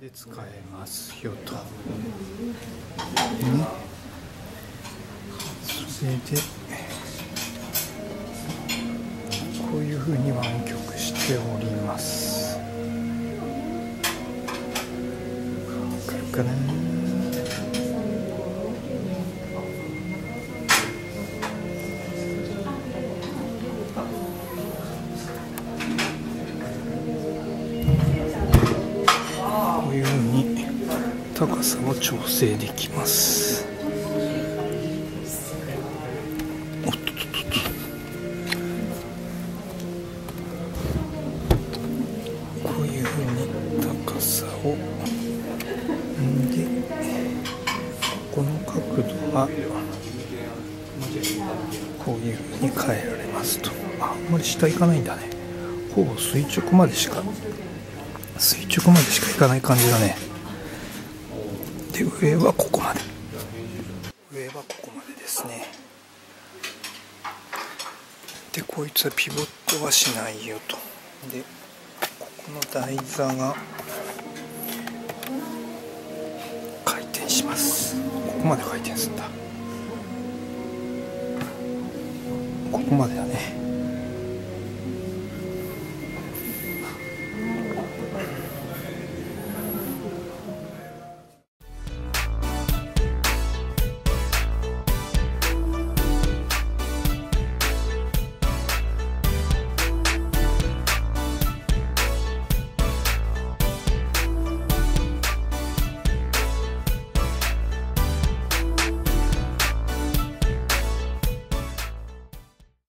で使えますよと、ね、それでこういうふうに湾曲しております。わかるかな高さを調整できます。おっとっとっとこういうふうに高さをんでこの角度はこういうふうに変えられますと。あんまり下行かないんだね。ほぼ垂直までしか垂直までしかいかない感じだね。で上はここまで。上はここまでですね。でこいつはピボットはしないよと。でここの台座が回転します。ここまで回転するんだ。ここまでだね。